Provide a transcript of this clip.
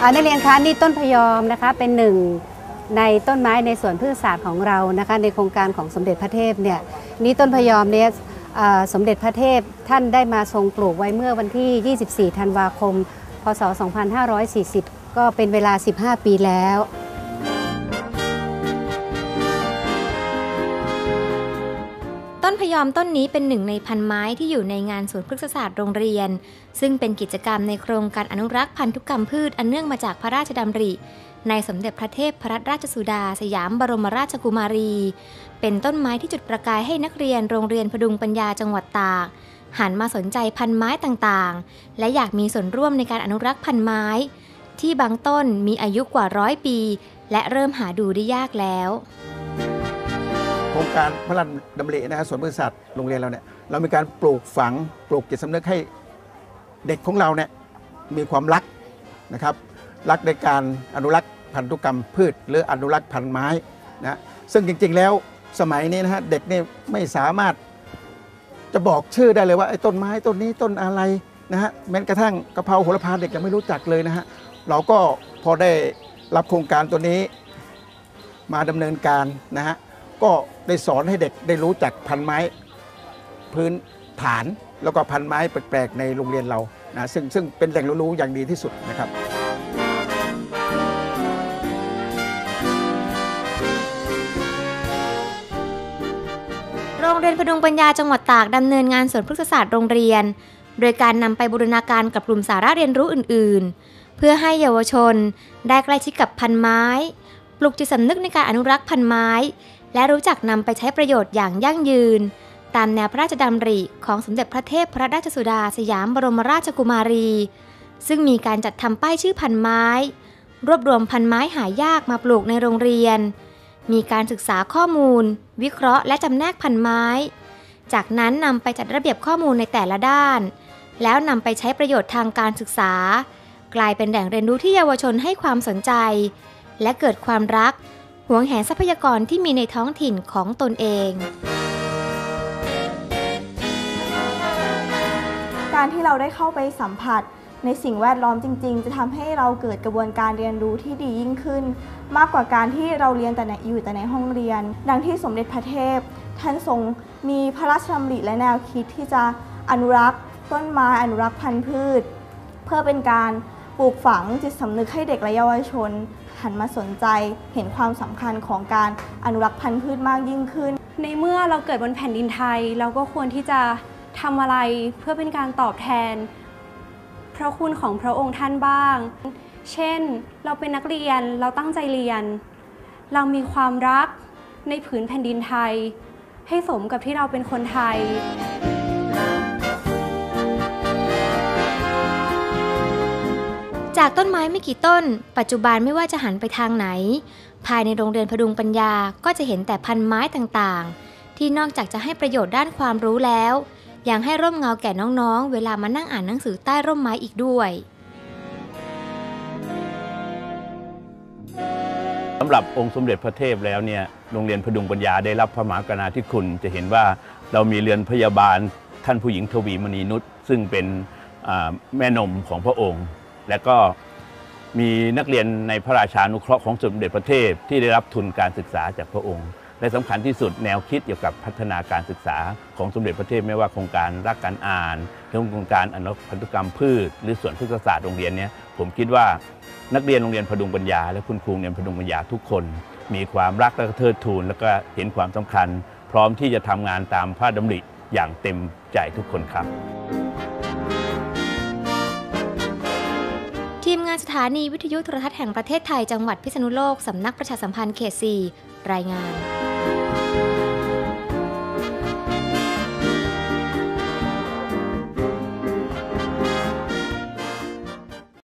อ่านักเรียนคะนี่ต้นพยอมนะคะเป็นหนึ่งในต้นไม้ในสวนพืชศาสตร์ของเรานะคะในโครงการของสมเด็จพระเทพเนี่ยนี่ต้นพยอมเนี่ยสมเด็จพระเทพท่านได้มาทรงปลูกไว้เมื่อวันที่ 24 ธันวาคม พศ 2540 ก็เป็นเวลา 15 ปีแล้ว ต้นพยอมต้นนี้เป็นหนึ่งในพันไม้ที่อยู่ในงานสวนพฤกษศาสตร์โรงเรียน ซึ่งเป็นกิจกรรมในโครงการอนุรักษ์พันธุกรรมพืชอันเนื่องมาจากพระราชดำริ ในสมเด็จพระเทพพรัตนราชสุดา สยามบรมราชกุมารี เป็นต้นไม้ที่จุดประกายให้นักเรียนโรงเรียนพดุงปัญญาจังหวัดตากหันมาสนใจพันไม้ต่างๆ และอยากมีส่วนร่วมในการอนุรักษ์พันไม้ ที่บางต้นมีอายุกว่าร้อยปี และเริ่มหาดูได้ยากแล้ว โครงการพระราชดำรินะฮะสวนพฤกษศาสตร์โรงเรียนเราเนี่ยเรามีการปลูกฝังปลูกจิตสำนึกให้เด็กของเราเนี่ยมีความรักนะครับรักในการอนุรักษ์พันธุกรรมพืช หรืออนุรักษ์พันธุ์ไม้นะซึ่งจริงๆแล้วสมัยนี้นะฮะเด็กนี่ไม่สามารถจะบอกชื่อได้เลยว่าไอ้ต้นไม้ต้นนี้ต้นอะไรนะฮะแม้กระทั่งกะเพราโหระพาเด็กยังไม่รู้จักเลยนะฮะเราก็พอได้รับโครงการตัวนี้มาดำเนินการนะฮะ ก็ได้สอนให้เด็กได้รู้จักพันไม้พื้นฐานแล้วก็พันไม้แปลกๆในโรงเรียนเรานะซึ่งซึ่งเป็นแหล่งรู้อย่างดีที่สุดนะครับ โรงเรียนพดุงปัญญาจังหวัดตากดำเนินงานสวนพฤกษศาสตร์โรงเรียน โดยการนำไปบูรณาการกับกลุ่มสาระเรียนรู้อื่น ๆ เพื่อให้เยาวชนได้ใกล้ชิดกับพันไม้ ปลุกจิตสำนึกในการอนุรักษ์พันไม้ และรู้จักนำไปใช้ประโยชน์อย่างยั่งยืน ตามแนวพระราชดำริของสมเด็จพระเทพพระราชสุดาสยามบรมราชกุมารี ซึ่งมีการจัดทำป้ายชื่อพันไม้ รวบรวมพันไม้หายากมาปลูกในโรงเรียน มีการศึกษาข้อมูล วิเคราะห์และจำแนกพันไม้ จากนั้นนำไปจัดระเบียบข้อมูลในแต่ละด้าน แล้วนำไปใช้ประโยชน์ทางการศึกษา กลายเป็นแหล่งเรียนรู้ที่เยาวชนให้ความสนใจ และเกิดความรัก หวงแหนทรัพยากรที่มีในท้องถิ่นของตนเอง การที่เราได้เข้าไปสัมผัสในสิ่งแวดล้อมจริง ๆ จะทำให้เราเกิดกระบวนการเรียนรู้ที่ดียิ่งขึ้น มากกว่าการที่เราเรียนแต่ในอยู่แต่ในห้องเรียน ดังที่สมเด็จพระเทพ ท่านทรงมีพระราชดำริและแนวคิดที่จะอนุรักษ์ ต้นไม้อนุรักษ์พันธุ์พืช เพื่อเป็นการ ปลูกฝังจิตสำนึกให้เด็กและเยาวชน หันมาสนใจเห็นความสำคัญของการอนุรักษ์พันธุ์พืชมากยิ่งขึ้น ในเมื่อเราเกิดบนแผ่นดินไทย เราก็ควรที่จะทำอะไรเพื่อเป็นการตอบแทน พระคุณของพระองค์ท่านบ้าง เช่น เราเป็นนักเรียนเราตั้งใจเรียน เรามีความรักในผืนแผ่นดินไทย ให้สมกับที่เราเป็นคนไทย จากต้นไม้ไม่กี่ต้น ปัจจุบันไม่ว่าจะหันไปทางไหน ภายในโรงเรียนพดุงปัญญาก็จะเห็นแต่พันไม้ต่างๆ ที่นอกจากจะให้ประโยชน์ด้านความรู้แล้ว ยังให้ร่มเงาแก่น้องๆ เวลามานั่งอ่านหนังสือใต้ร่มไม้อีกด้วยสำหรับองค์สมเด็จพระเทพแล้วเนี่ยโรงเรียนพดุงปัญญาได้รับพระมหากรณาธิคุณจะเห็นว่าเรามีเรือนพยาบาลท่านผู้หญิงทวีมณีนุชซึ่งเป็นอ่าแม่นมของพระองค์ และก็มีนักเรียนในพระราชานุเคราะห์ของสมเด็จพระเทพที่ได้รับทุนการศึกษาจากพระองค์ และสำคัญที่สุดแนวคิดเกี่ยวกับพัฒนาการศึกษาของสมเด็จพระเทพไม่ว่าโครงการรักการอ่านหรือโครงการอนุพันธุกรรมพืช หรือส่วนพฤกษศาสตร์โรงเรียนเนี้ยผมคิดว่านักเรียนโรงเรียนพดุงปัญญา และคุณครูโรงเรียนพดุงปัญญาทุกคน มีความรักและเทิดทูน แล้วก็เห็นความสำคัญ พร้อมที่จะทำงานตามพระดำริอย่างเต็มใจทุกคนครับ ทีมงานสถานีวิทยุโทรทัศน์แห่งประเทศไทยจังหวัดพิษณุโลก สำนักประชาสัมพันธ์เขต 4 รายงาน